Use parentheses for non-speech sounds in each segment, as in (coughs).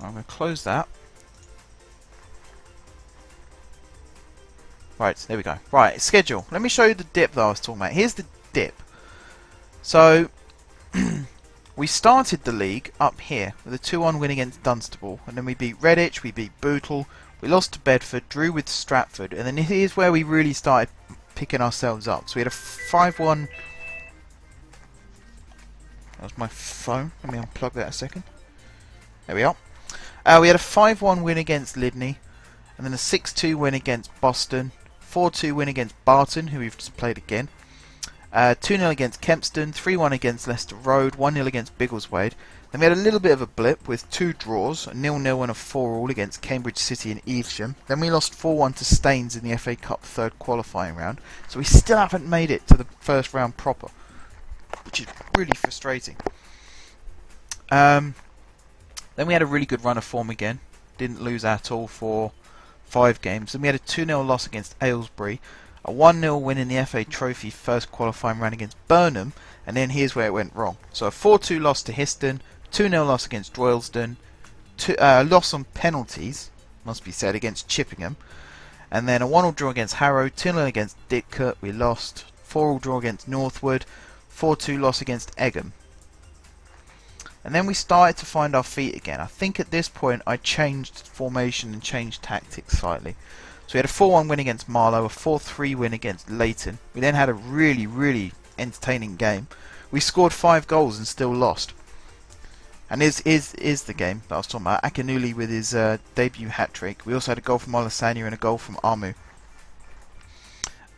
I'm going to close that. Right, there we go. Right, schedule. Let me show you the dip that I was talking about. Here's the dip. So, (clears throat) we started the league up here with a 2-1 win against Dunstable, and then we beat Redditch, we beat Bootle, we lost to Bedford, drew with Stratford, and then here's where we really started picking ourselves up. So we had a 5-1... That was my phone. Let me unplug that a second. There we are. Uh, we had a 5-1 win against Lydney, and then a 6-2 win against Boston, 4-2 win against Barton, who we've just played again, uh, 2-0 against Kempston, 3-1 against Leicester Road, 1-0 against Biggleswade. Then we had a little bit of a blip with two draws, a 0-0 and a 4-all against Cambridge City and Evesham. Then we lost 4-1 to Staines in the FA Cup third qualifying round. So we still haven't made it to the first round proper, which is really frustrating. Um, then we had a really good run of form again. Didn't lose at all for five games. Then we had a 2-0 loss against Aylesbury, a 1-0 win in the FA Trophy first qualifying round against Burnham, and then here's where it went wrong. So a 4-2 loss to Histon, 2-0 loss against Droylsden, two, uh, loss on penalties, must be said, against Chippenham, and then a 1-0 draw against Harrow, 2-0 against Didcot, we lost, 4-0 draw against Northwood, 4-2 loss against Egham. And then we started to find our feet again. I think at this point I changed formation and changed tactics slightly. So we had a 4-1 win against Marlow, a 4-3 win against Leighton. We then had a really, really entertaining game. We scored five goals and still lost. And is is is the game that I was talking about. Akinuli with his uh, debut hat trick. We also had a goal from Olasanya and a goal from Amu.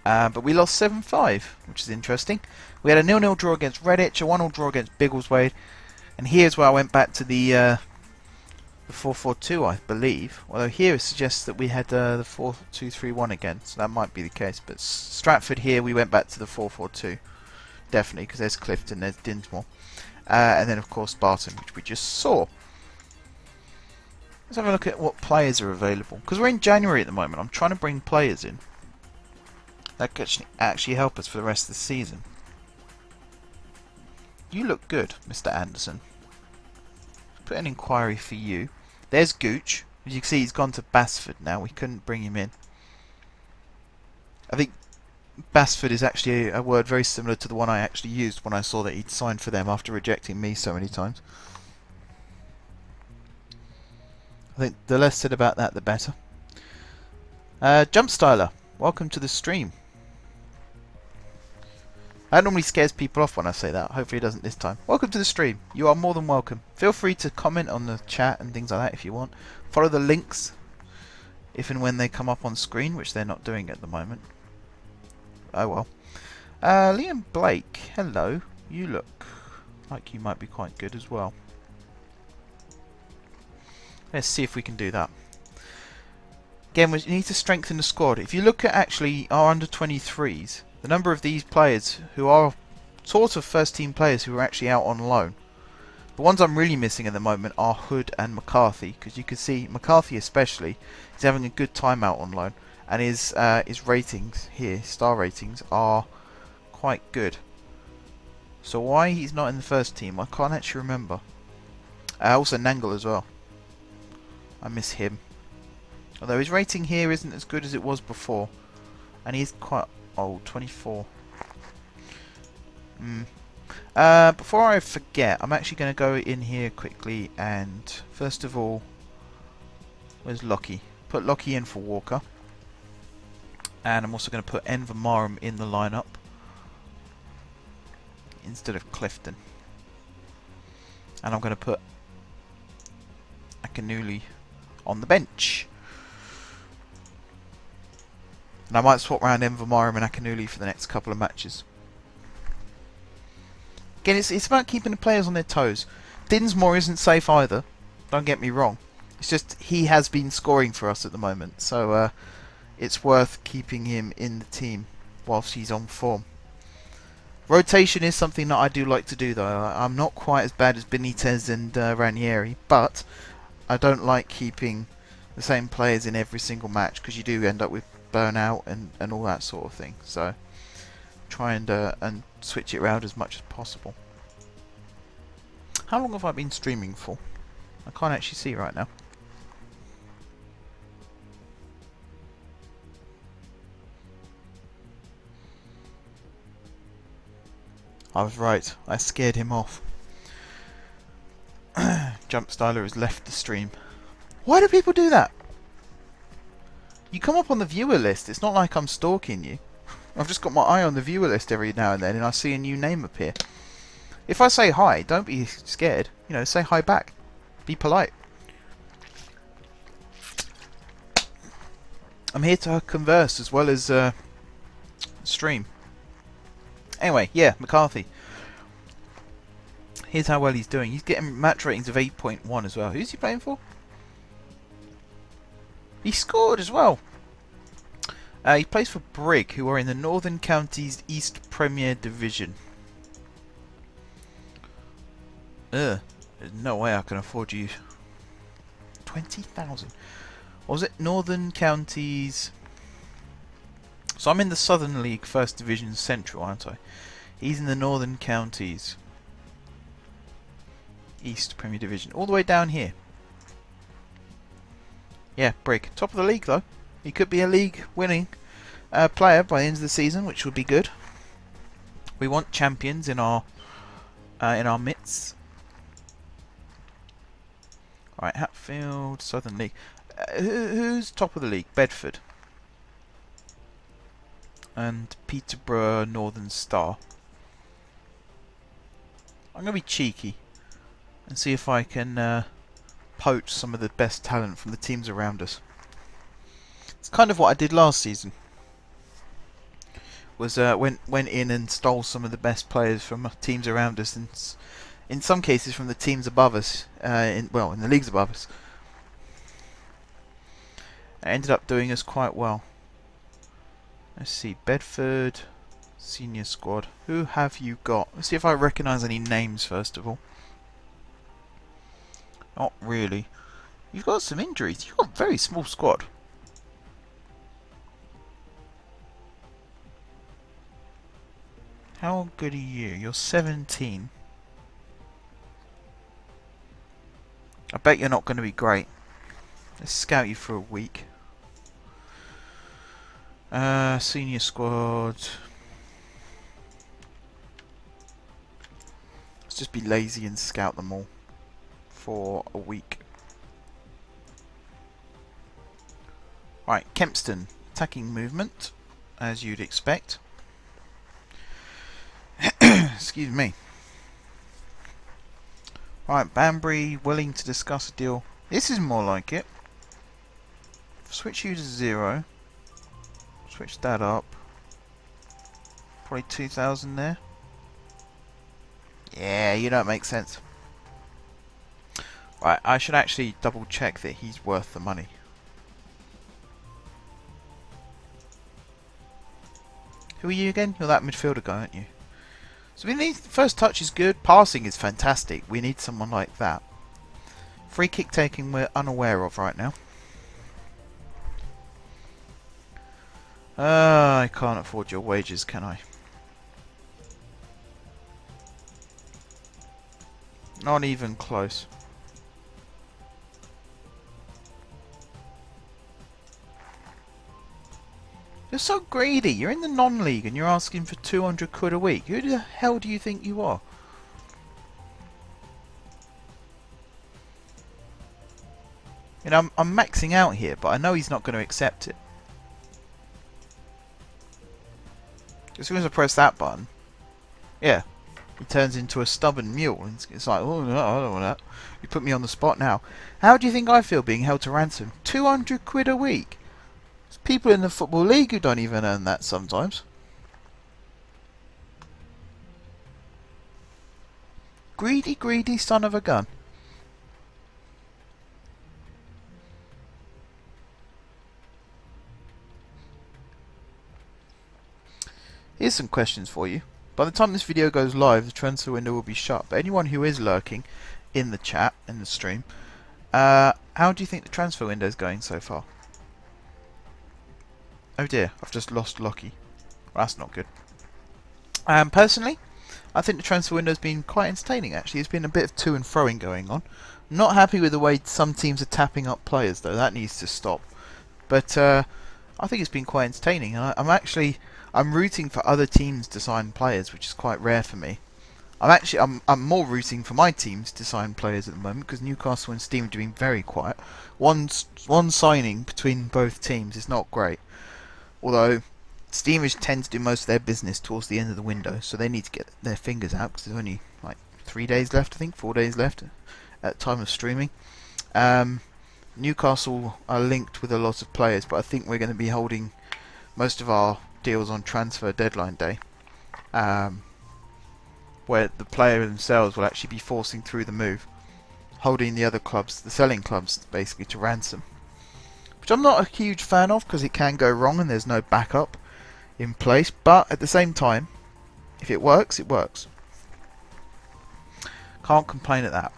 Uh, but we lost 7-5, which is interesting. We had a 0-0 draw against Redditch, a 1-0 draw against Biggleswade, and here's where I went back to the uh, the 4-4-2, I believe. Although here it suggests that we had uh, the 4-2-3-1 again, so that might be the case. But Stratford here, we went back to the 4-4-2, definitely, because there's Clifton, there's Dinsmore, uh, and then of course Barton, which we just saw. Let's have a look at what players are available. Because we're in January at the moment, I'm trying to bring players in. That could actually help us for the rest of the season. You look good, Mr. Anderson. Put an inquiry for you. There's Gooch. As you can see, he's gone to Basford now. We couldn't bring him in. I think Basford is actually a word very similar to the one I actually used when I saw that he'd signed for them after rejecting me so many times. I think the less said about that, the better. Uh, Jump Styler, welcome to the stream. That normally scares people off when I say that. Hopefully it doesn't this time. Welcome to the stream. You are more than welcome. Feel free to comment on the chat and things like that if you want. Follow the links if and when they come up on screen, which they're not doing at the moment. Oh well. Uh, Liam Blake, hello. You look like you might be quite good as well. Let's see if we can do that. Again, we need to strengthen the squad. If you look at actually our under 23s, the number of these players who are sort of first team players who are actually out on loan. The ones I'm really missing at the moment are Hood and McCarthy because you can see McCarthy especially is having a good time out on loan and his uh, his ratings here, star ratings, are quite good. So why he's not in the first team, I can't actually remember. Uh, also Nangle as well. I miss him. Although his rating here isn't as good as it was before. And he's quite Oh, 24. Mm. Uh, before I forget, I'm actually going to go in here quickly and first of all, where's Lockie? Put Lockie in for Walker. And I'm also going to put Enver Marum in the lineup instead of Clifton. And I'm going to put Akinuli on the bench. And I might swap around Envermarum and Akinuli for the next couple of matches. Again, it's, it's about keeping the players on their toes. Dinsmore isn't safe either. Don't get me wrong. It's just he has been scoring for us at the moment. So uh, it's worth keeping him in the team whilst he's on form. Rotation is something that I do like to do though. I'm not quite as bad as Benitez and uh, Ranieri, but I don't like keeping the same players in every single match because you do end up with burnout and, and all that sort of thing. So try and uh, and switch it around as much as possible. How long have I been streaming for? I can't actually see right now. I was right. I scared him off. (coughs) Jump Styler has left the stream. Why do people do that? You come up on the viewer list. It's not like I'm stalking you. (laughs) I've just got my eye on the viewer list every now and then and I see a new name appear. If I say hi, don't be scared. You know, say hi back. Be polite. I'm here to converse as well as uh, stream. Anyway, yeah, McCarthy. Here's how well he's doing. He's getting match ratings of 8.1 as well. Who's he playing for? He scored as well. Uh, he plays for Brigg, who are in the Northern Counties East Premier Division. Ugh. There's no way I can afford you. 20,000. What was it? Northern Counties... So I'm in the Southern League First Division Central, aren't I? He's in the Northern Counties. East Premier Division. All the way down here. Yeah, Brigg. Top of the league, though. He could be a league winning uh, player by the end of the season, which would be good. We want champions in our uh, in our midst. Right, Hatfield, Southern League. Uh, who's top of the league? Bedford. And Peterborough Northern Star. I'm going to be cheeky and see if I can uh, poach some of the best talent from the teams around us. It's kind of what I did last season. Was uh, went went in and stole some of the best players from teams around us and in some cases from the teams above us, uh, in, well, in the leagues above us. It ended up doing us quite well. Let's see, Bedford, senior squad. Who have you got? Let's see if I recognise any names first of all. Not really. You've got some injuries. You've got a very small squad. How good are you? You're 17. I bet you're not going to be great. Let's scout you for a week. Uh, senior squad. Let's just be lazy and scout them all for a week. Right, Kempston. Attacking movement, as you'd expect. (coughs) Excuse me. Right, Banbury willing to discuss a deal. This is more like it. Switch you to zero. Switch that up. Probably 2,000 there. Yeah, you don't make sense. Right, I should actually double check that he's worth the money. Who are you again? You're that midfielder guy, aren't you? So we need first touch is good, passing is fantastic. We need someone like that. Free kick taking we're unaware of right now. Uh, I can't afford your wages, can I? Not even close. You're so greedy. You're in the non-league and you're asking for 200 quid a week. Who the hell do you think you are? You know, I'm, I'm maxing out here, but I know he's not going to accept it. As soon as I press that button, yeah, he turns into a stubborn mule. It's, it's like, oh no, I don't want that. You put me on the spot now. How do you think I feel being held to ransom? 200 quid a week? People in the Football League who don't even earn that sometimes. Greedy, greedy son of a gun. Here's some questions for you. By the time this video goes live, the transfer window will be shut. But anyone who is lurking in the chat, in the stream, uh, how do you think the transfer window is going so far? Oh dear, I've just lost Lockie. Well, that's not good. Um, personally, I think the transfer window's been quite entertaining actually. There's been a bit of to and froing going on. Not happy with the way some teams are tapping up players, though. That needs to stop. But uh, I think it's been quite entertaining, I, I'm actually I'm rooting for other teams to sign players, which is quite rare for me. I'm actually I'm I'm more rooting for my teams to sign players at the moment because Newcastle and Steam have been very quiet. One one signing between both teams is not great. Although Steamers tend to do most of their business towards the end of the window, so they need to get their fingers out because there's only like three days left, I think, four days left at time of streaming. Um, Newcastle are linked with a lot of players, but I think we're going to be holding most of our deals on transfer deadline day, um, where the player themselves will actually be forcing through the move, holding the other clubs, the selling clubs, basically to ransom. Which I'm not a huge fan of because it can go wrong and there's no backup in place, but at the same time, if it works, it works. Can't complain at that.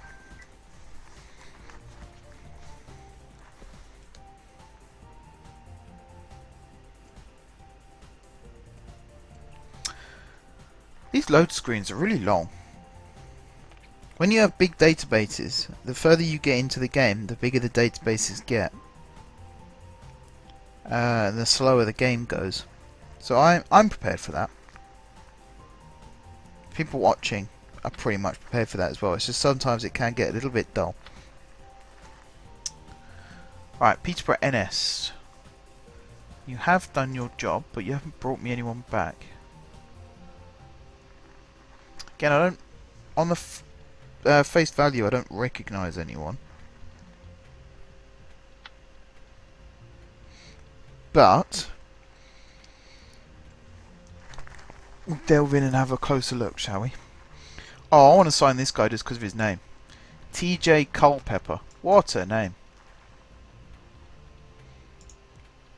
These load screens are really long. When you have big databases, the further you get into the game, the bigger the databases get. Uh, and the slower the game goes. So I'm, I'm prepared for that. People watching are pretty much prepared for that as well. It's just sometimes it can get a little bit dull. Alright, Peterborough NS. You have done your job, but you haven't brought me anyone back. Again, I don't... On the uh, face value, I don't recognise anyone. But... We'll delve in and have a closer look, shall we? Oh, I want to sign this guy just because of his name. TJ Culpepper. What a name.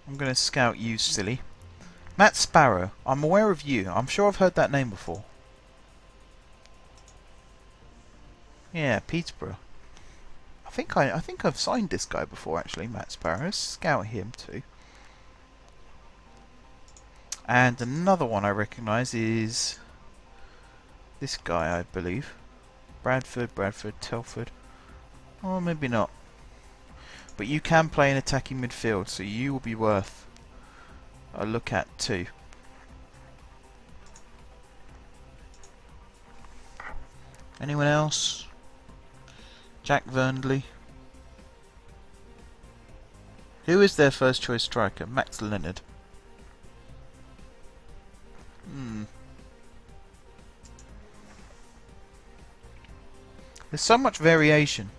I'm going to scout you, silly. Matt Sparrow. I'm aware of you. I'm sure I've heard that name before. Yeah, Peterborough. I think I I think I've signed this guy before actually, Matt Sparrow. Scout him too. And another one I recognise is this guy, I believe. Bradford, Bradford, Telford. Or maybe not. But you can play in attacking midfield, so you will be worth a look at too. Anyone else? Jack Vernley. Who is their first choice striker? Max Leonard. Hmm. There's so much variation.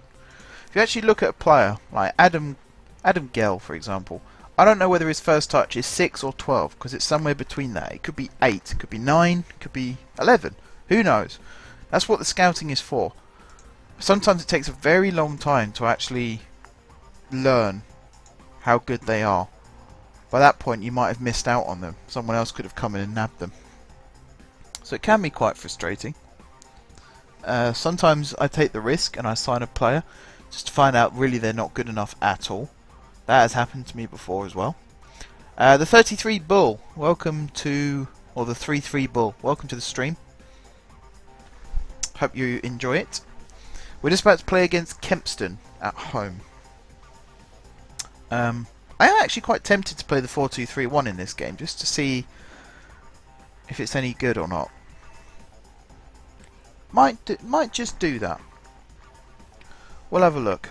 If you actually look at a player, like Adam Adam Gell, for example, I don't know whether his first touch is 6 or 12, because it's somewhere between that. It could be 8, it could be 9, it could be 11. Who knows? That's what the scouting is for sometimes it takes a very long time to actually learn how good they are. By that point you might have missed out on them. Someone else could have come in and nabbed them. So it can be quite frustrating. Uh, sometimes I take the risk and I sign a player just to find out really they're not good enough at all. That has happened to me before as well. Uh, the 33 Bull, welcome to, or the 33 Bull, welcome to the stream. Hope you enjoy it. We're just about to play against Kempston at home. Um, I am actually quite tempted to play the 4-2-3-1 in this game, just to see if it's any good or not. Might do, might just do that. We'll have a look.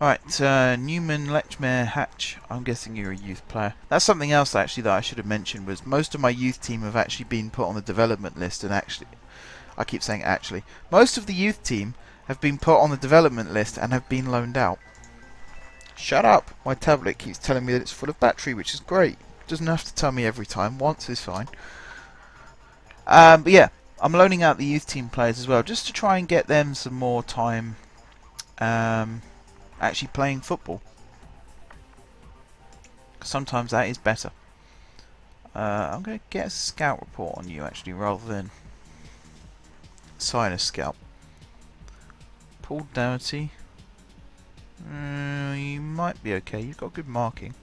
Right, uh, Newman, Lechmere, Hatch. I'm guessing you're a youth player. That's something else actually that I should have mentioned was most of my youth team have actually been put on the development list and actually I keep saying actually. Most of the youth team have been put on the development list and have been loaned out. Shut up! My tablet keeps telling me that it's full of battery, which is great. Doesn't have to tell me every time. Once is fine. Um, but yeah, I'm loaning out the youth team players as well, just to try and get them some more time um, actually playing football. Sometimes that is better. Uh, I'm going to get a scout report on you actually, rather than Sinus Scalp. Paul Doherty. Uh, you might be okay. You've got good marking.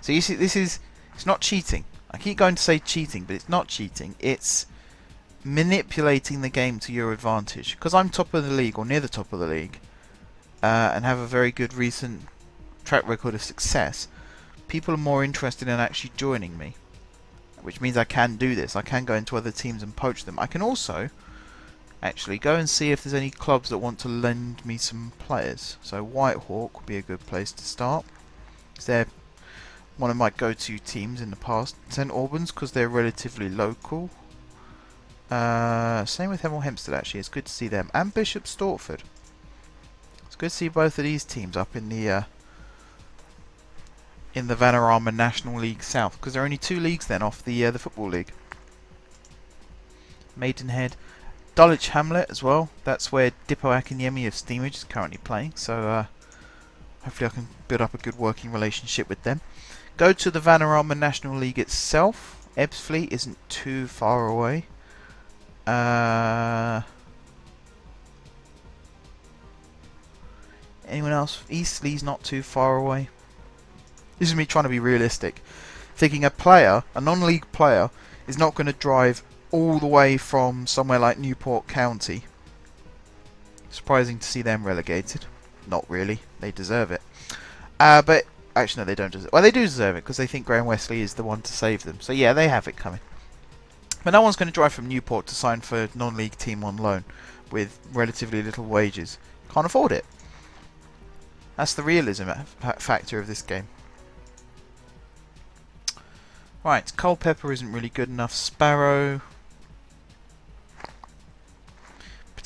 So you see, this is it's not cheating. I keep going to say cheating, but it's not cheating. It's manipulating the game to your advantage. Because I'm top of the league, or near the top of the league, uh, and have a very good recent track record of success, people are more interested in actually joining me. Which means I can do this. I can go into other teams and poach them. I can also actually go and see if there's any clubs that want to lend me some players. So Whitehawk would be a good place to start. They're one of my go-to teams in the past. St Albans because they're relatively local. Uh, same with Hemel Hempstead actually. It's good to see them. And Bishop Stortford. It's good to see both of these teams up in the uh, in the Vanarama National League South because there are only two leagues then off the uh, the football league. Maidenhead, Dulwich Hamlet as well. That's where Dipo Akinyemi of Stevenage is currently playing. So uh, hopefully I can build up a good working relationship with them. Go to the Vanarama National League itself. Ebbsfleet isn't too far away. Uh, anyone else? Eastleigh's not too far away. This is me trying to be realistic. Thinking a player, a non-league player, is not going to drive all the way from somewhere like Newport County. Surprising to see them relegated. Not really. They deserve it. Uh, but, actually no, they don't deserve. Well, they do deserve it because they think Graham Westley is the one to save them. So yeah, they have it coming. But no one's going to drive from Newport to sign for non-league team on loan with relatively little wages. Can't afford it. That's the realism factor of this game. Right, Culpeper isn't really good enough. Sparrow.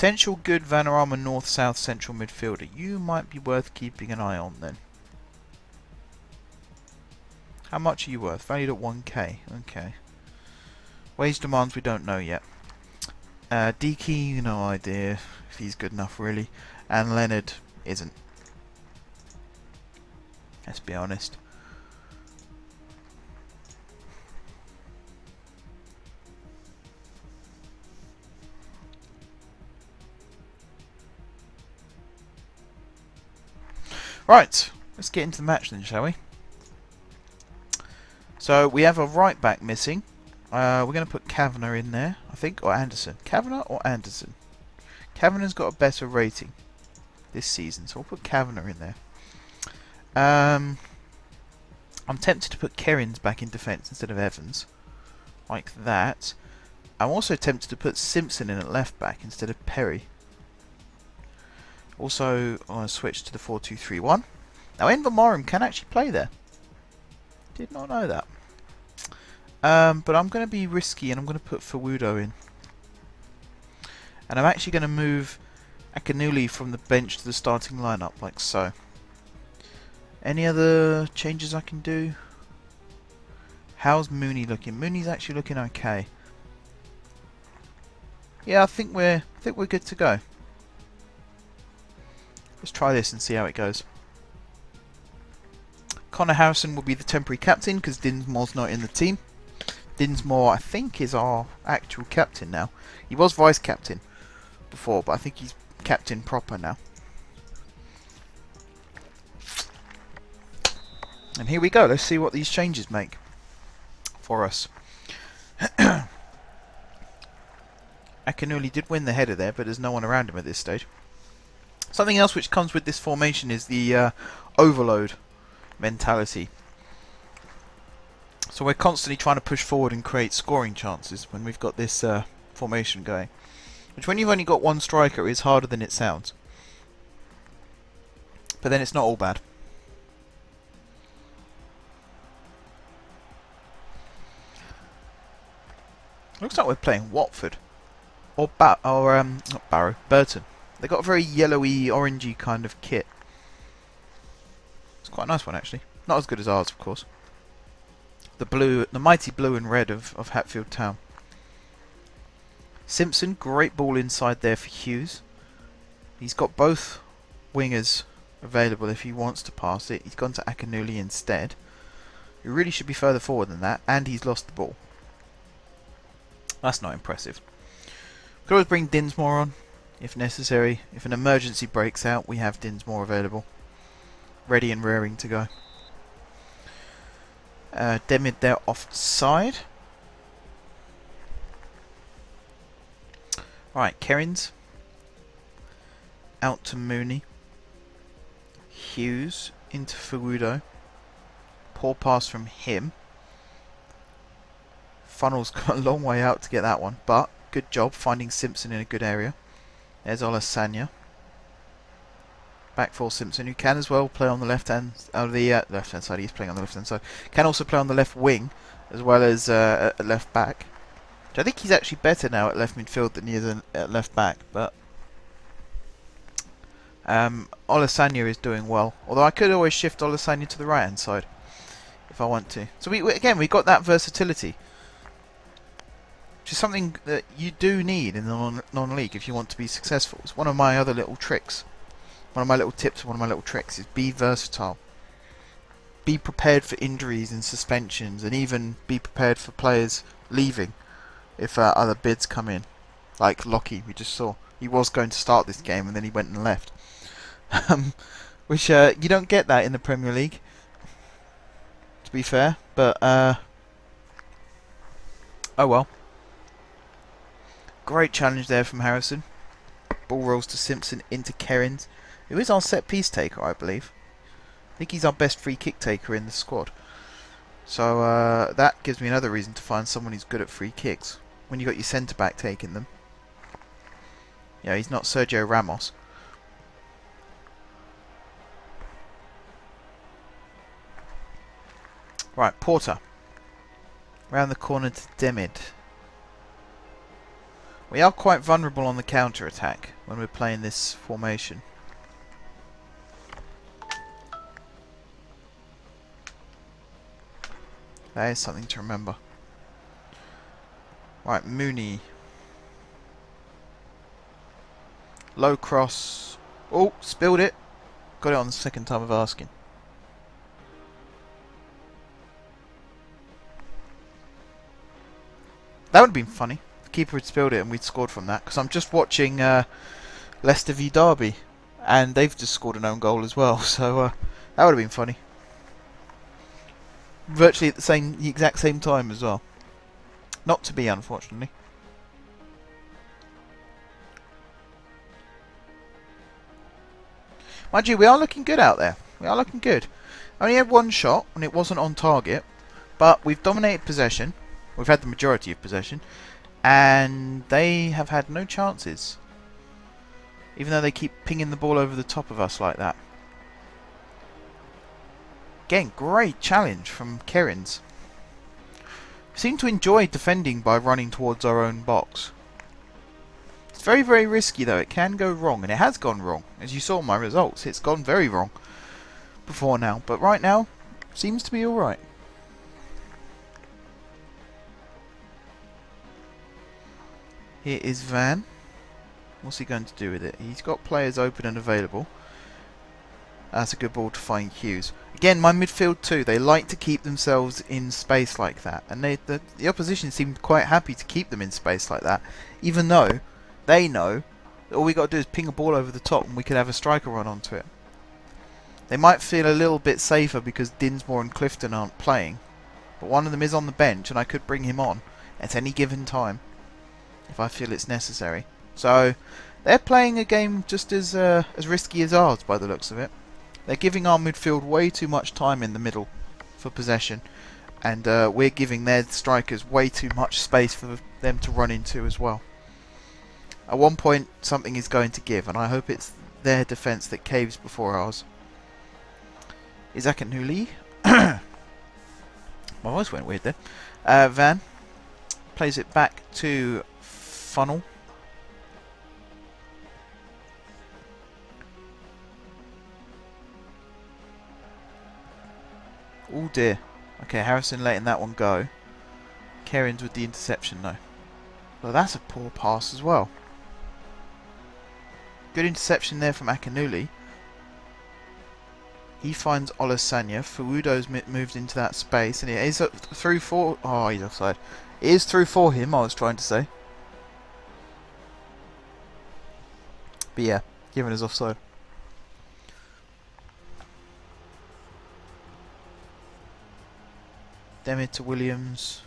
Potential good Vanarama North South Central midfielder. You might be worth keeping an eye on then. How much are you worth? Valued at 1k. Okay. Wage demands we don't know yet. Uh, Deaky, no idea if he's good enough really. And Leonard isn't. Let's be honest. Right, let's get into the match then, shall we? So we have a right back missing. Uh, we're going to put Kavanagh in there, I think, or Anderson. Kavanagh or Anderson? Kavanagh's got a better rating this season, so we'll put Kavanagh in there. Um, I'm tempted to put Kerins back in defence instead of Evans, like that. I'm also tempted to put Simpson in at left back instead of Perry. Also, I want to switch to the 4-2-3-1. Now, Invermorum can actually play there. Did not know that. Um, but I'm going to be risky and I'm going to put Fawudo in. And I'm actually going to move Akinuli from the bench to the starting lineup, like so. Any other changes I can do? How's Mooney looking? Mooney's actually looking okay. Yeah, I think we're I think we're good to go. Let's try this and see how it goes. Connor Harrison will be the temporary captain because Dinsmore's not in the team. Dinsmore, I think, is our actual captain now. He was vice captain before, but I think he's captain proper now. And here we go. Let's see what these changes make for us. (coughs) Akinuli did win the header there, but there's no one around him at this stage. Something else which comes with this formation is the uh, overload mentality. So we're constantly trying to push forward and create scoring chances when we've got this uh, formation going. Which when you've only got one striker is harder than it sounds. But then it's not all bad. Looks like we're playing Watford. Or ba or um not Barrow, Burton. They got a very yellowy, orangey kind of kit. It's quite a nice one actually. Not as good as ours, of course. The blue, the mighty blue and red of, of Hatfield Town. Simpson, great ball inside there for Hughes. He's got both wingers available if he wants to pass it. He's gone to Akinuli instead. He really should be further forward than that, and he's lost the ball. That's not impressive. Could always bring Dinsmore on if necessary. If an emergency breaks out, we have Dinsmore available. Ready and raring to go. Uh, Demid there offside. Right, Kerins. Out to Mooney. Hughes into Furudo. Poor pass from him. Funnel's (laughs) got a long way out to get that one, but good job finding Simpson in a good area. There's Olasanya. Back for Simpson, who can as well play on the left hand, uh, the uh, left hand side. He's playing on the left hand side. Can also play on the left wing as well as uh, at left back. Which I think he's actually better now at left midfield than he is at left back. But um, Olasanya is doing well. Although I could always shift Olasanya to the right hand side if I want to. So we, we again we got that versatility which is something that you do need in the non-league if you want to be successful. It's one of my other little tricks. One of my little tips, one of my little tricks is be versatile. Be prepared for injuries and suspensions, and even be prepared for players leaving if uh, other bids come in. Like Lockie, we just saw. He was going to start this game and then he went and left. (laughs) Um, which uh, you don't get that in the Premier League, to be fair. But uh, oh well. Great challenge there from Harrison. Ball rolls to Simpson into Kerins, who is our set piece taker, I believe. I think he's our best free kick taker in the squad. So uh, that gives me another reason to find someone who's good at free kicks. When you've got your centre back taking them. Yeah, he's not Sergio Ramos. Right, Porter. Round the corner to Demid. We are quite vulnerable on the counter attack when we're playing this formation. That is something to remember. Right, Mooney. Low cross. Oh, spilled it. Got it on the second time of asking. That would have been funny keeper had spilled it and we'd scored from that. Because I'm just watching uh, Leicester v Derby, and they've just scored an own goal as well. (laughs) So uh, that would have been funny. Virtually at the same, the exact same time as well. Not to be, unfortunately. Mind you, we are looking good out there. We are looking good. Only had one shot, and it wasn't on target. But we've dominated possession. We've had the majority of possession and they have had no chances. Even though they keep pinging the ball over the top of us like that. Again, great challenge from Kerins. Seem to enjoy defending by running towards our own box. It's very, very risky though. It can go wrong, and it has gone wrong. As you saw my results, it's gone very wrong before now. But right now, seems to be alright. Here is Van. What's he going to do with it? He's got players open and available. That's a good ball to find Hughes. Again, my midfield too, they like to keep themselves in space like that. And they, the, the opposition seemed quite happy to keep them in space like that. Even though they know all we got to do is ping a ball over the top and we could have a striker run onto it. They might feel a little bit safer because Dinsmore and Clifton aren't playing. But one of them is on the bench and I could bring him on at any given time if I feel it's necessary. So they're playing a game just as uh, as risky as ours by the looks of it. They're giving our midfield way too much time in the middle for possession, and uh, we're giving their strikers way too much space for them to run into as well. At one point, something is going to give, and I hope it's their defence that caves before ours. Isaac Nuli. (coughs) My voice went weird there. Uh, Van plays it back to funnel. Oh dear. Okay, Harrison letting that one go. Kerins with the interception though. Well, that's a poor pass as well. Good interception there from Akinuli. He finds Olasanya. Furudo's moved into that space, and it is uh, through for. Oh, he's offside. It is through for him. I was trying to say. But yeah, given his offside. Demid to Williams.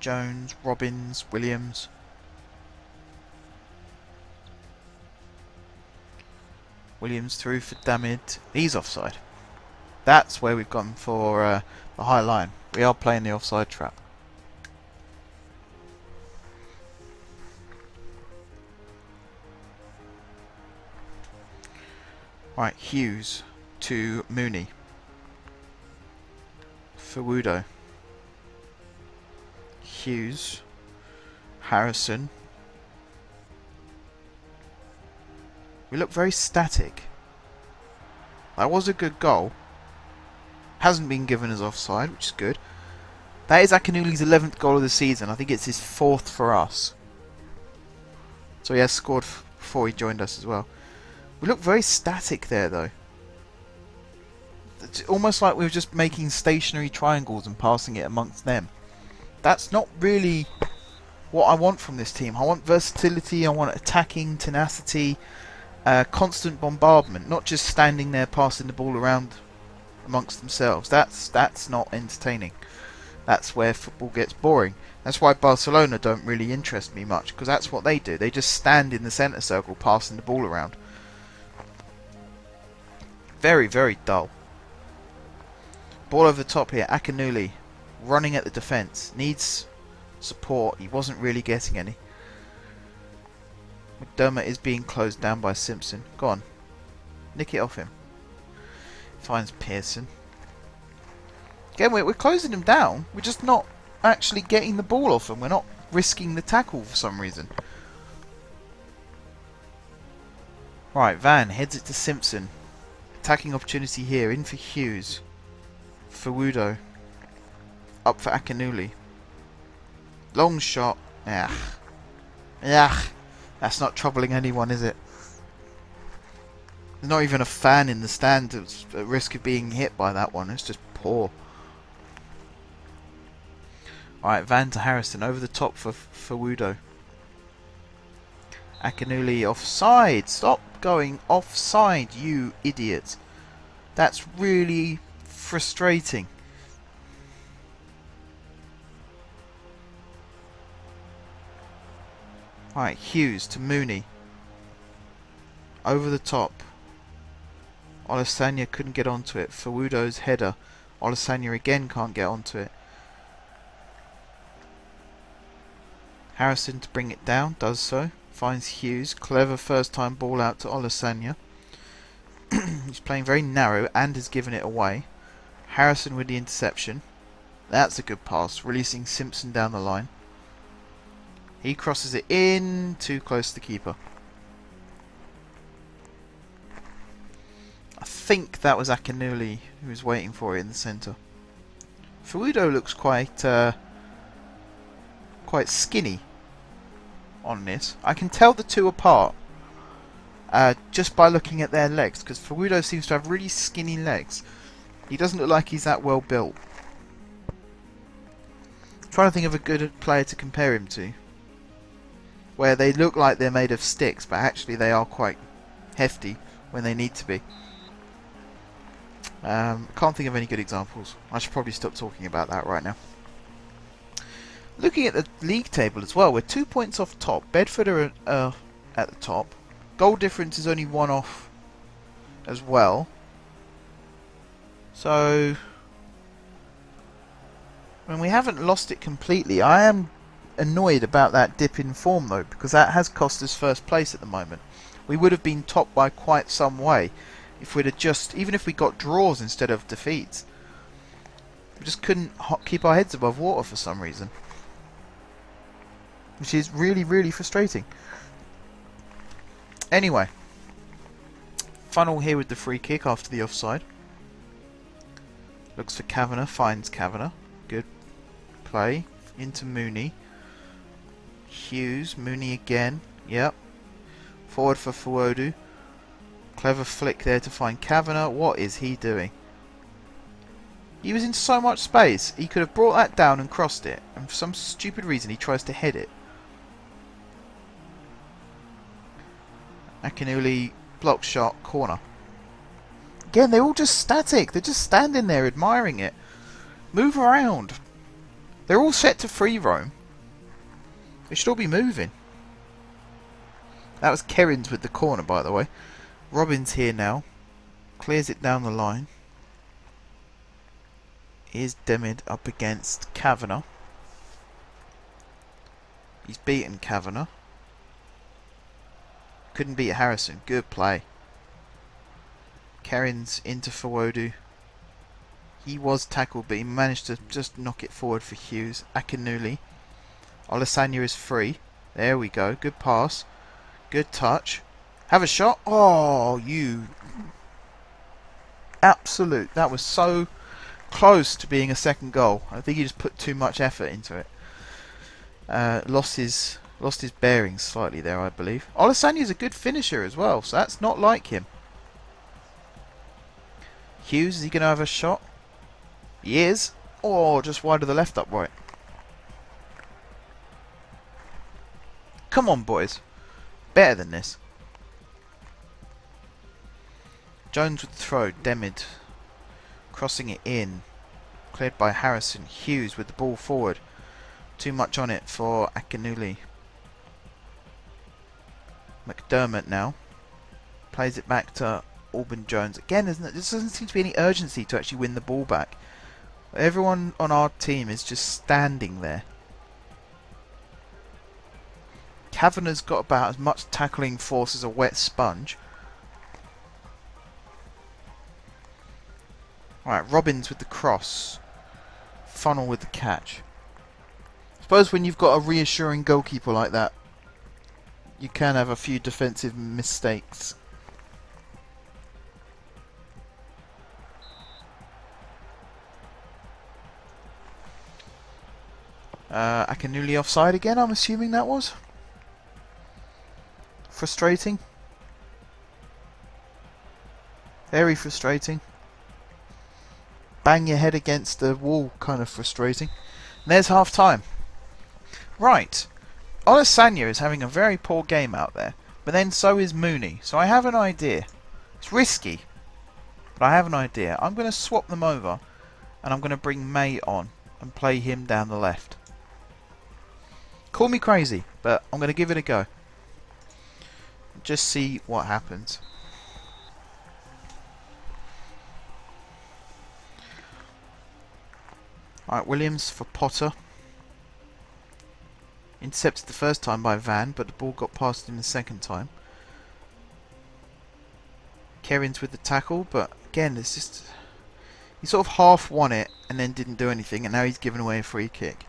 Jones, Robbins, Williams. Williams through for Demid. He's offside. That's where we've gone for uh, the high line. We are playing the offside trap. Right, Hughes to Mooney. Fawudo. Hughes. Harrison. We look very static. That was a good goal. Hasn't been given as offside, which is good. That is Akinuli's 11th goal of the season. I think it's his fourth for us. So he has scored before he joined us as well. We look very static there, though. It's almost like we were just making stationary triangles and passing it amongst them. That's not really what I want from this team. I want versatility, I want attacking, tenacity, uh, constant bombardment, not just standing there passing the ball around amongst themselves. That's that's not entertaining. That's where football gets boring. That's why Barcelona don't really interest me much because that's what they do. They just stand in the centre circle passing the ball around. Very, very dull. Ball over the top here. Akinuli running at the defence. Needs support. He wasn't really getting any. McDermott is being closed down by Simpson. Go on. Nick it off him. Finds Pearson. Again, we're, we're closing him down. We're just not actually getting the ball off him. We're not risking the tackle for some reason. Right, Van heads it to Simpson. Attacking opportunity here. In for Hughes. Fawudo. Up for Akinuli. Long shot. Yeah. Yeah. That's not troubling anyone, is it? There's not even a fan in the stand that's at risk of being hit by that one. It's just poor. Alright, Van to Harrison. Over the top for, for Wudo. Akinuli offside. Stop going offside, you idiot. That's really frustrating. Right, Hughes to Mooney. Over the top. Olasanya couldn't get onto it. Fawudo's header. Olasanya again can't get onto it. Harrison to bring it down, does so finds Hughes. Clever first time ball out to Olasanya. (clears throat) He's playing very narrow and has given it away. Harrison with the interception. That's a good pass, releasing Simpson down the line. He crosses it in, too close to the keeper. I think that was Akinuli who was waiting for it in the centre. Fawudo looks quite uh, quite skinny on this. I can tell the two apart uh, just by looking at their legs, because Fawudo seems to have really skinny legs. He doesn't look like he's that well built. I'm trying to think of a good player to compare him to. Where they look like they're made of sticks, but actually they are quite hefty when they need to be. Um, can't think of any good examples. I should probably stop talking about that right now. Looking at the league table as well, we're two points off top. Bedford are uh, at the top. Goal difference is only one off as well. So, when we haven't lost it completely, I am annoyed about that dip in form though, because that has cost us first place at the moment. We would have been top by quite some way if we'd have just, even if we got draws instead of defeats. We just couldn't keep our heads above water for some reason which is really, really frustrating. Anyway, funnel here with the free kick after the offside. Looks for Kavanagh, finds Kavanagh. Good play. Into Mooney. Hughes, Mooney again. Yep. Forward for Fuodu. Clever flick there to find Kavanagh. What is he doing? He was in so much space. He could have brought that down and crossed it. And for some stupid reason he tries to head it. Akinuli block shot corner. Again, they're all just static. They're just standing there admiring it. Move around. They're all set to free roam. They should all be moving. That was Kerins with the corner, by the way. Robins here now. Clears it down the line. Is Demid up against Kavanagh. He's beaten Kavanagh. Couldn't beat Harrison. Good play. Kerins into Fawudo. He was tackled, but he managed to just knock it forward for Hughes. Akinuli. Olasanya is free. There we go. Good pass. Good touch. Have a shot. Oh, you. Absolute. That was so close to being a second goal. I think he just put too much effort into it. Uh, lost his bearings slightly there, I believe. Olasanya is a good finisher as well, so that's not like him. Hughes, is he going to have a shot? He is. Or oh, just wide of the left upright. Come on, boys. Better than this. Jones with the throw. Demid crossing it in. Cleared by Harrison. Hughes with the ball forward. Too much on it for Akinuli. McDermott now. Plays it back to Alban Jones. Again, isn't it? there doesn't seem to be any urgency to actually win the ball back. Everyone on our team is just standing there. Kavanagh's got about as much tackling force as a wet sponge. Alright, Robbins with the cross. Funnel with the catch. Suppose when you've got a reassuring goalkeeper like that, you can have a few defensive mistakes. Uh, Akinuli offside again, I'm assuming that was. Frustrating. Very frustrating. Bang your head against the wall, kind of frustrating. And there's half time. Right. Olasanya is having a very poor game out there, but then so is Mooney. So I have an idea. It's risky, but I have an idea. I'm going to swap them over, and I'm going to bring May on and play him down the left. Call me crazy, but I'm going to give it a go. Just see what happens. Alright, Williams for Potter. Intercepted the first time by Van, but the ball got past him the second time. Kerins with the tackle, but again, it's just... He sort of half won it and then didn't do anything, and now he's given away a free kick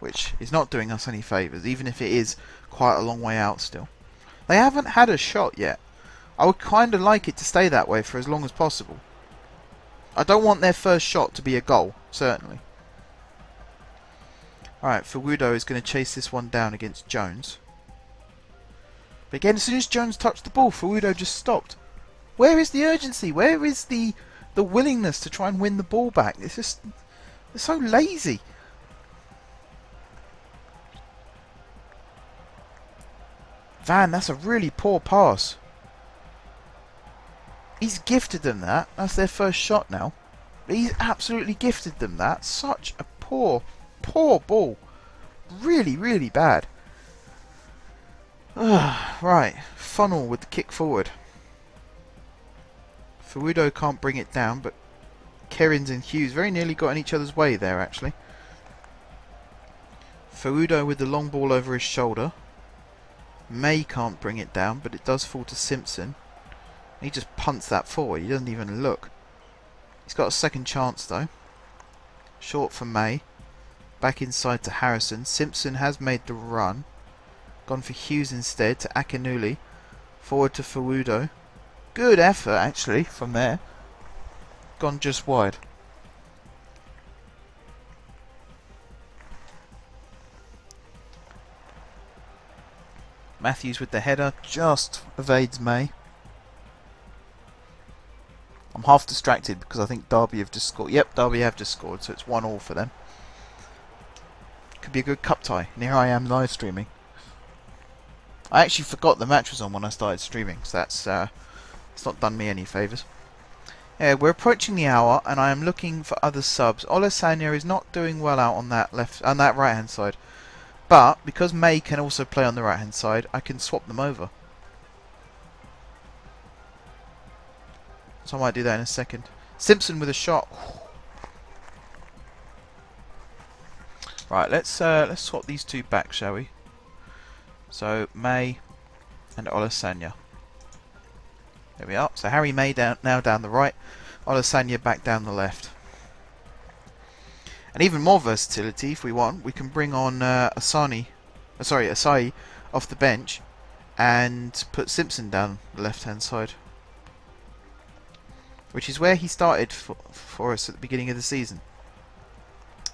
which is not doing us any favours, even if it is quite a long way out still. They haven't had a shot yet. I would kind of like it to stay that way for as long as possible. I don't want their first shot to be a goal, certainly. Alright, Fawudo is going to chase this one down against Jones. But again, as soon as Jones touched the ball, Fawudo just stopped. Where is the urgency? Where is the the willingness to try and win the ball back? It's just... They're so lazy. Van, that's a really poor pass. He's gifted them that. That's their first shot now. He's absolutely gifted them that. Such a poor, poor ball. Really, really bad. Ah, right, funnel with the kick forward. Fawudo can't bring it down, but Kerins and Hughes very nearly got in each other's way there, actually. Fawudo with the long ball over his shoulder. May can't bring it down, but it does fall to Simpson. He just punts that forward. He doesn't even look. He's got a second chance, though. Short for May. Back inside to Harrison. Simpson has made the run. Gone for Hughes instead to Akinuli. Forward to Fawudo. Good effort, actually, from there. Gone just wide. Matthews with the header just evades May. I'm half distracted because I think Derby have just scored. Yep, Derby have just scored, so it's one all for them. Could be a good cup tie. And here I am live streaming. I actually forgot the match was on when I started streaming, so that's uh, it's not done me any favours. Yeah, we're approaching the hour, and I am looking for other subs. Olasanya is not doing well out on that left, on that right hand side, but because May can also play on the right hand side, I can swap them over. So I might do that in a second. Simpson with a shot. Right, let's uh, let's swap these two back, shall we? So May and Olasanya. There we are. So Harry May down now down the right, Olasanya back down the left. And even more versatility, if we want, we can bring on uh, Asani, uh, sorry, Asai off the bench and put Simpson down the left-hand side which is where he started for, for us at the beginning of the season,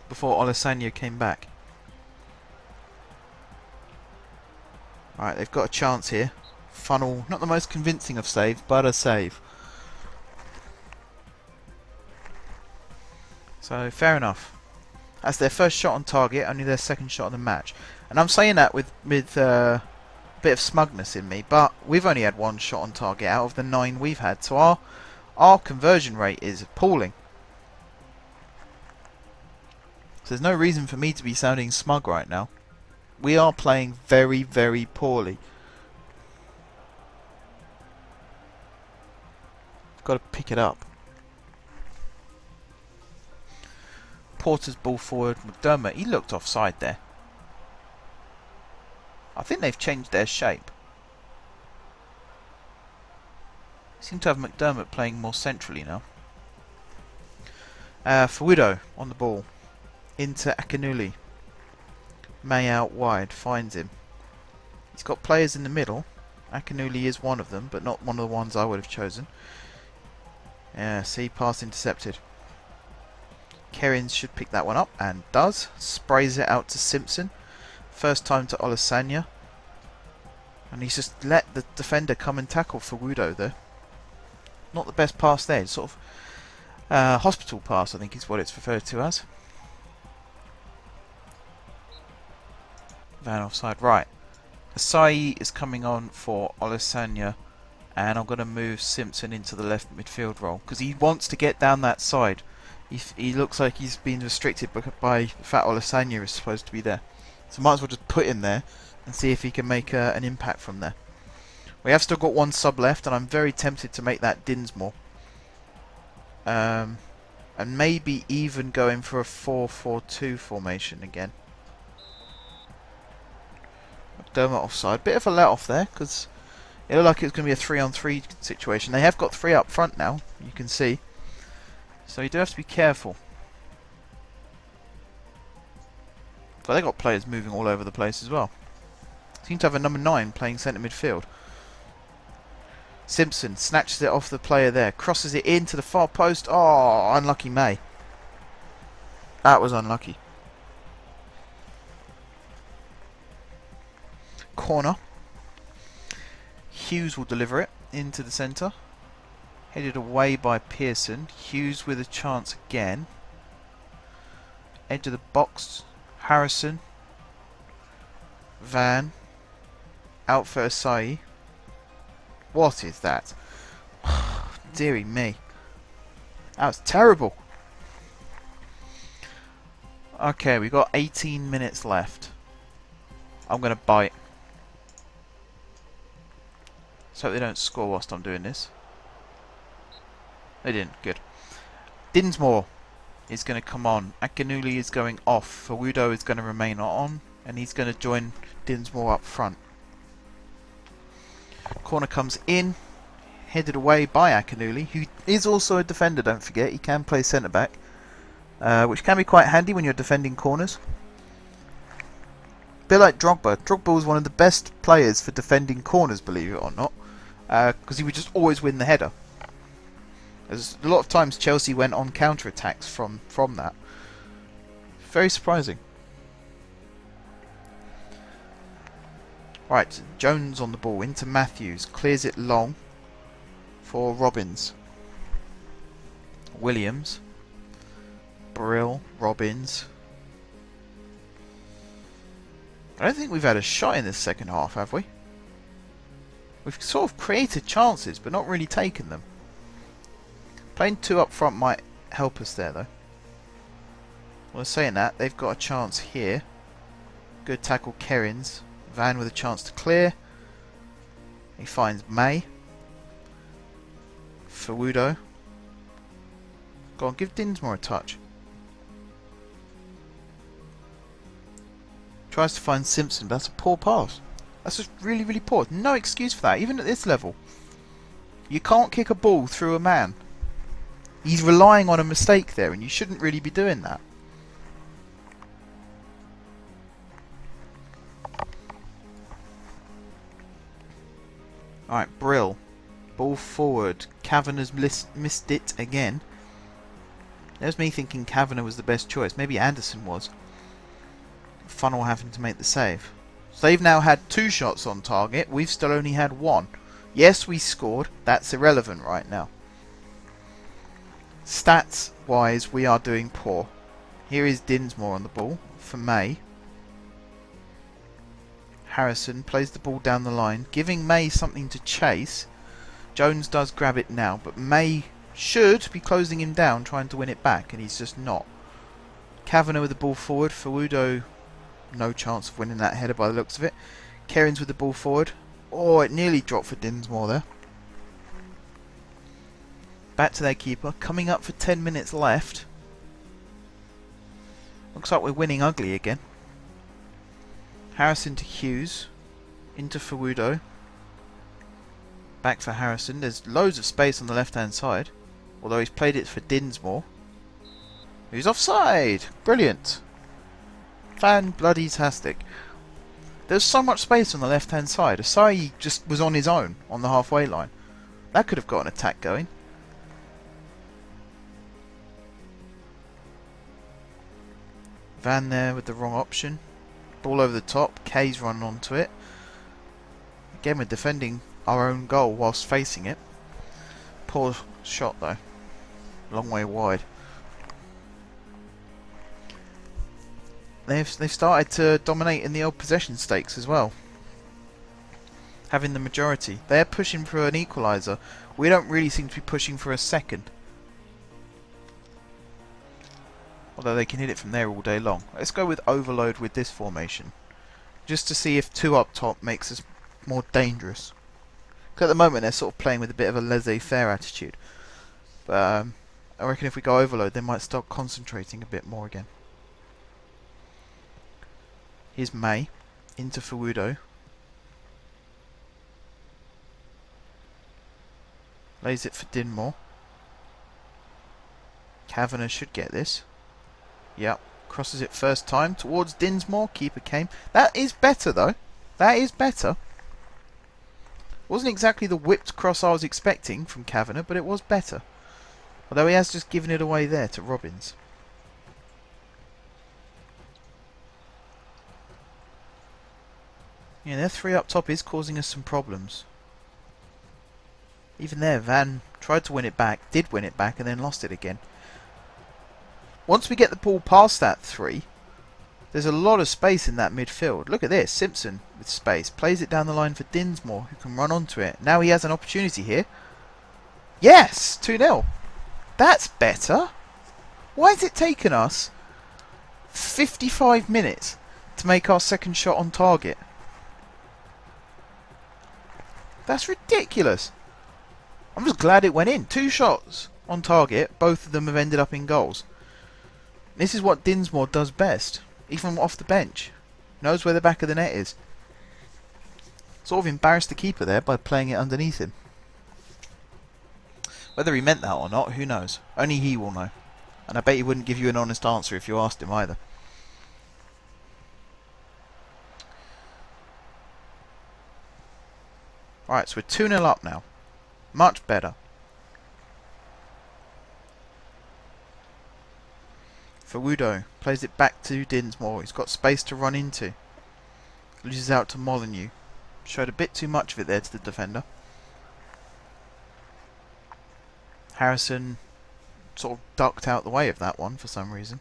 before Olasanya came back. Right, they've got a chance here. Funnel, not the most convincing of saves, but a save. So, fair enough. That's their first shot on target, only their second shot of the match. And I'm saying that with, with uh, a bit of smugness in me, but we've only had one shot on target out of the nine we've had. So our our conversion rate is appalling. So there's no reason for me to be sounding smug right now. We are playing very, very poorly. Got to pick it up. Porter's ball forward. McDermott, he looked offside there. I think they've changed their shape. Seem to have McDermott playing more centrally now. Uh, Widow on the ball. Into Akinuli. May out wide. Finds him. He's got players in the middle. Akinuli is one of them, but not one of the ones I would have chosen. Yeah, see, pass intercepted. Kerins should pick that one up, and does. Sprays it out to Simpson. First time to Olasanya. And he's just let the defender come and tackle Fawudo there not the best pass there. It's sort of uh, hospital pass, I think is what it's referred to as. Van offside. Right. Asai is coming on for Olasanya. And I'm going to move Simpson into the left midfield role. Because he wants to get down that side. He, he looks like he's been restricted by, Fat Olasanya is supposed to be there. So might as well just put him there. And see if he can make uh, an impact from there. We have still got one sub left, and I'm very tempted to make that Dinsmore. Um, and maybe even going for a 4-4-2 formation again. McDermott offside. Bit of a let off there, because it looked like it was going to be a 3-on-3 situation. They have got three up front now, you can see. So you do have to be careful. But they got players moving all over the place as well. Seem to have a number 9 playing centre midfield. Simpson snatches it off the player there, crosses it into the far post. Oh, unlucky May. That was unlucky. Corner. Hughes will deliver it into the centre. Headed away by Pearson. Hughes with a chance again. Edge of the box. Harrison. Van. Out for Asai. What is that? (sighs) Deary me. That was terrible. Okay, we've got 18 minutes left. I'm going to bite. So they don't score whilst I'm doing this. They didn't. Good. Dinsmore is going to come on. Akinuli is going off. Fawudo is going to remain on. And he's going to join Dinsmore up front. Corner comes in, headed away by Akinuli, who is also a defender, don't forget. He can play centre back, uh, which can be quite handy when you're defending corners. A bit like Drogba. Drogba was one of the best players for defending corners, believe it or not, because uh, he would just always win the header. As a lot of times Chelsea went on counter attacks from from that. Very surprising. Right, Jones on the ball into Matthews. Clears it long for Robbins. Williams. Brill. Robbins. I don't think we've had a shot in this second half, have we? We've sort of created chances, but not really taken them. Playing two up front might help us there, though. Well, saying that, they've got a chance here. Good tackle, Kerins. Van with a chance to clear. He finds May. Fawudo. Go on, give Dinsmore a touch. Tries to find Simpson, but that's a poor pass. That's just really, really poor. No excuse for that, even at this level. You can't kick a ball through a man. He's relying on a mistake there, and you shouldn't really be doing that. Alright, Brill. Ball forward. Kavanagh missed it again. There's me thinking Kavanagh was the best choice. Maybe Anderson was. Funnel having to make the save. They've now had two shots on target. We've still only had one. Yes, we scored. That's irrelevant right now. Stats wise, we are doing poor. Here is Dinsmore on the ball for May. Harrison plays the ball down the line, giving May something to chase. Jones does grab it now, but May should be closing him down, trying to win it back, and he's just not. Kavanagh with the ball forward. Fawudo, no chance of winning that header by the looks of it. Kerins with the ball forward. Oh, it nearly dropped for Dinsmore there. Back to their keeper. Coming up for 10 minutes left. Looks like we're winning ugly again. Harrison to Hughes. Into Fawudo. Back for Harrison. There's loads of space on the left hand side. Although he's played it for Dinsmore. Who's offside? Brilliant. Fan bloody tastic. There's so much space on the left hand side. Asai just was on his own on the halfway line. That could have got an attack going. Van there with the wrong option. Ball over the top. K's running onto it. Again, we're defending our own goal whilst facing it. Poor shot though. Long way wide. They've they've started to dominate in the old possession stakes as well. Having the majority. They're pushing for an equaliser. We don't really seem to be pushing for a second. Although they can hit it from there all day long. Let's go with overload with this formation. Just to see if two up top makes us more dangerous. Because at the moment they're sort of playing with a bit of a laissez-faire attitude. But um, I reckon if we go overload they might start concentrating a bit more again. Here's May. Into Fawudo. Lays it for Dinsmore. Kavanagh should get this. Yep. Crosses it first time towards Dinsmore. Keeper came. That is better, though. That is better. Wasn't exactly the whipped cross I was expecting from Kavanagh, but it was better. Although he has just given it away there to Robbins. Yeah, their three up top is causing us some problems. Even there, Van tried to win it back, did win it back, and then lost it again. Once we get the ball past that three, there's a lot of space in that midfield. Look at this. Simpson with space. Plays it down the line for Dinsmore, who can run onto it. Now he has an opportunity here. Yes! 2-0. That's better. Why has it taken us 55 minutes to make our second shot on target? That's ridiculous. I'm just glad it went in. Two shots on target. Both of them have ended up in goals. This is what Dinsmore does best, even off the bench. Knows where the back of the net is. Sort of embarrassed the keeper there by playing it underneath him. Whether he meant that or not, who knows? Only he will know. And I bet he wouldn't give you an honest answer if you asked him either. Right, so we're 2-0 up now. Much better. Fawudo plays it back to Dinsmore. He's got space to run into. Loses out to Molyneux. Showed a bit too much of it there to the defender. Harrison sort of ducked out the way of that one for some reason.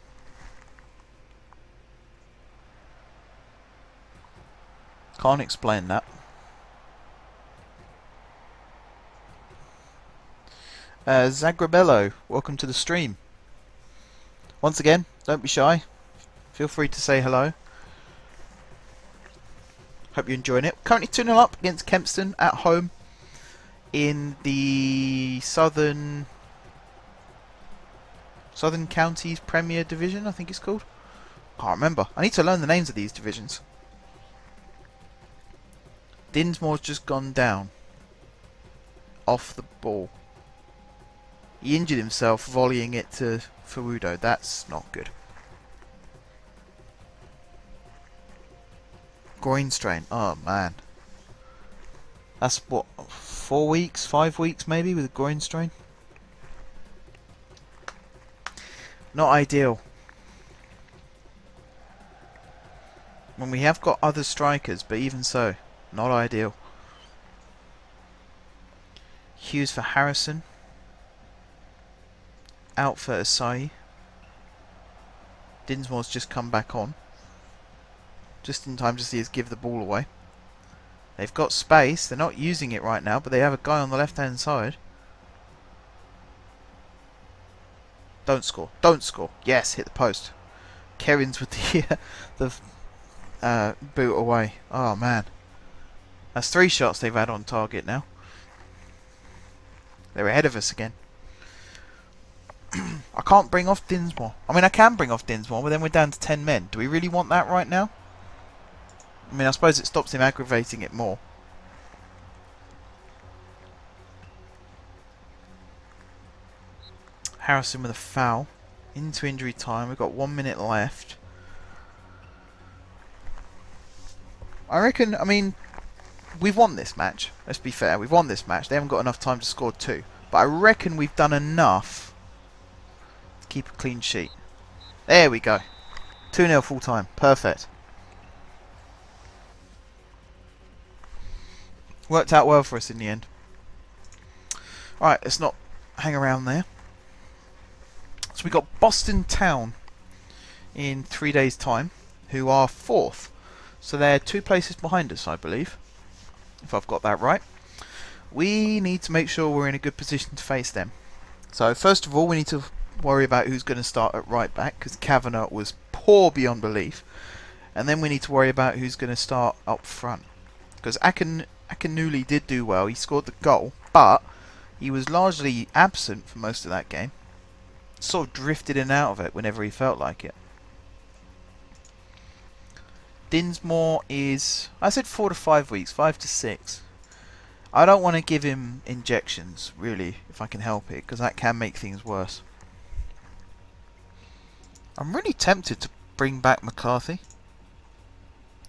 Can't explain that. Uh, Zagrabello, welcome to the stream. Once again, don't be shy. Feel free to say hello. Hope you're enjoying it. Currently 2 0 up against Kempston at home in the Southern Southern Counties Premier Division, I think it's called. Can't remember. I need to learn the names of these divisions. Dinsmore's just gone down. Off the ball. He injured himself volleying it to Fawudo. That's not good. Groin strain. Oh man. That's what, four weeks, five weeks maybe with a groin strain? Not ideal. When we have got other strikers, but even so, not ideal. Hughes for Harrison out for Asai. Dinsmore's just come back on. Just in time to see us give the ball away. They've got space. They're not using it right now, but they have a guy on the left-hand side. Don't score. Don't score. Yes, hit the post. Kerins with the (laughs) the uh, boot away. Oh man, that's three shots they've had on target now. They're ahead of us again. (clears throat) I can't bring off Dinsmore. I mean, I can bring off Dinsmore, but then we're down to 10 men. Do we really want that right now? I mean, I suppose it stops him aggravating it more. Harrison with a foul. Into injury time. We've got one minute left. I reckon, I mean, we've won this match. Let's be fair. We've won this match. They haven't got enough time to score two. But I reckon we've done enough keep a clean sheet. There we go. 2-0 full time. Perfect. Worked out well for us in the end. Alright, let's not hang around there. So we got Boston Town in three days' time, who are fourth. So they're two places behind us, I believe, if I've got that right. We need to make sure we're in a good position to face them. So first of all, we need to worry about who's going to start at right back because Kavanagh was poor beyond belief. And then we need to worry about who's going to start up front. Because Akin, Akinuli did do well. He scored the goal, but he was largely absent for most of that game. Sort of drifted in and out of it whenever he felt like it. Dinsmore is, I said four to five weeks, five to six. I don't want to give him injections, really, if I can help it, because that can make things worse. I'm really tempted to bring back McCarthy.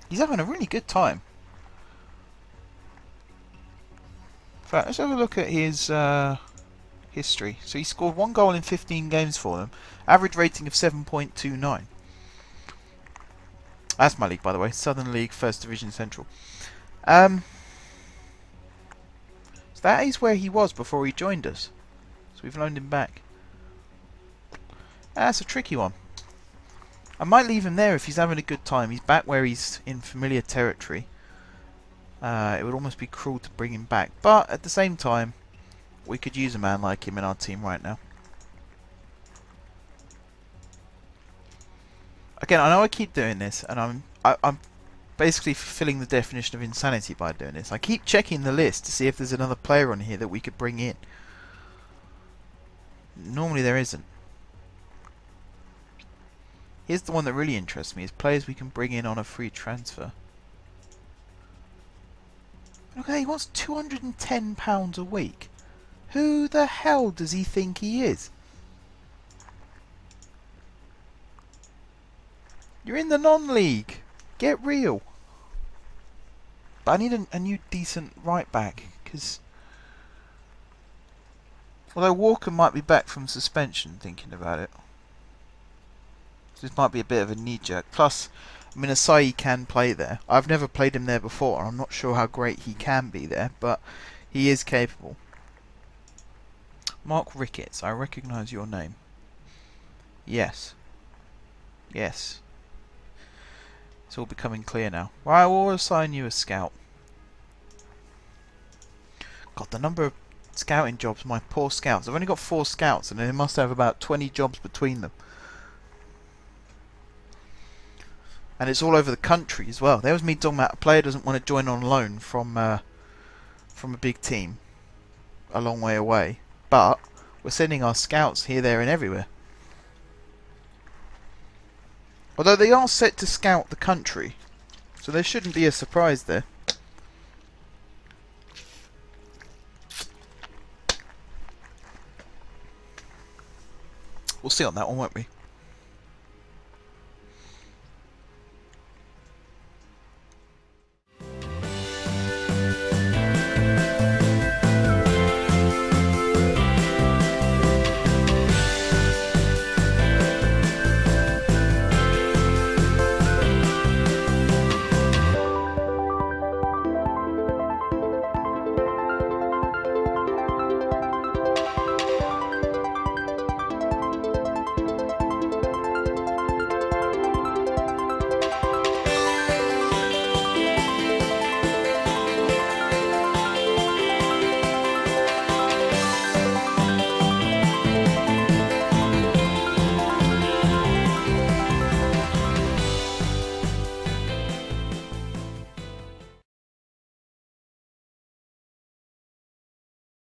He's having a really good time. In fact, let's have a look at his uh, history. So he scored one goal in 15 games for them. Average rating of 7.29. That's my league, by the way. Southern League, First Division Central. Um, so that is where he was before he joined us. So we've loaned him back. That's a tricky one. I might leave him there if he's having a good time. He's back where he's in familiar territory. Uh, it would almost be cruel to bring him back. But at the same time, we could use a man like him in our team right now. Again, I know I keep doing this, and I'm I, am i am basically fulfilling the definition of insanity by doing this. I keep checking the list to see if there's another player on here that we could bring in. Normally there isn't. Here's the one that really interests me, is players we can bring in on a free transfer. Okay, he wants £210 a week. Who the hell does he think he is? You're in the non-league. Get real. But I need a, a new decent right back, because... Although Walker might be back from suspension, thinking about it. This might be a bit of a knee jerk. Plus, I mean, Asai can play there. I've never played him there before. I'm not sure how great he can be there, but he is capable. Mark Ricketts, I recognise your name. Yes. Yes. It's all becoming clear now. Well, I will assign you a scout. God, the number of scouting jobs. My poor scouts. I've only got four scouts, and they must have about 20 jobs between them. And it's all over the country as well. There was me talking about a player doesn't want to join on loan from uh, from a big team a long way away. But we're sending our scouts here, there, and everywhere. Although they are set to scout the country, so there shouldn't be a surprise there. We'll see on that one, won't we?